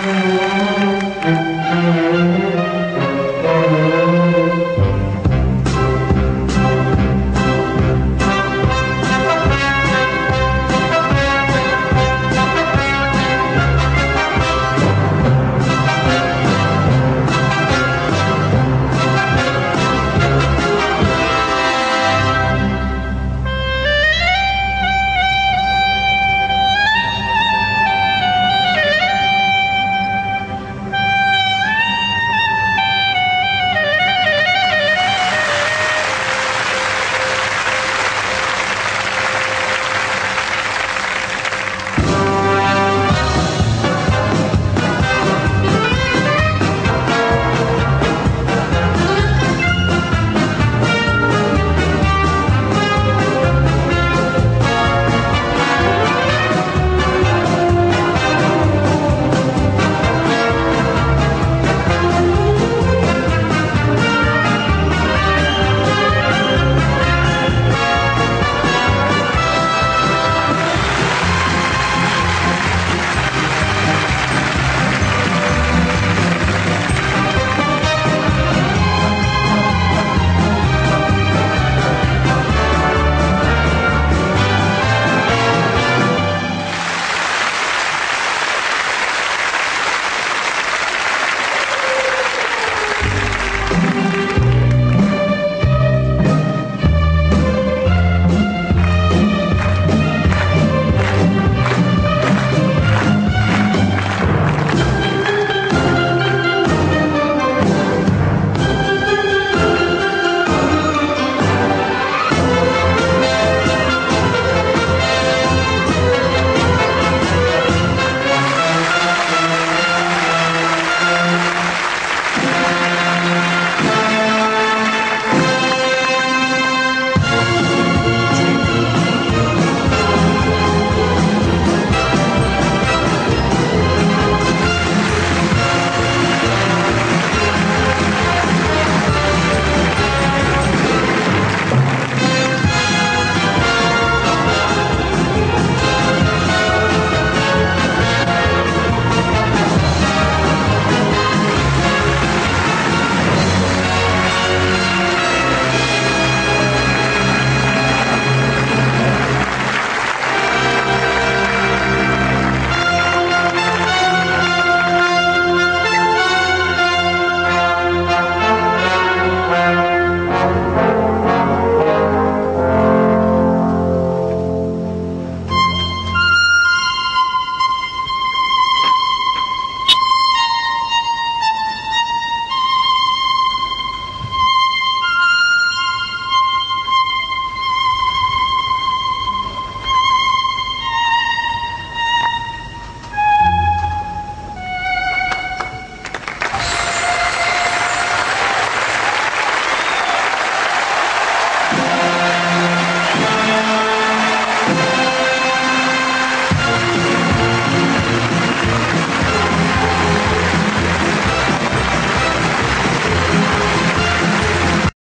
Amen.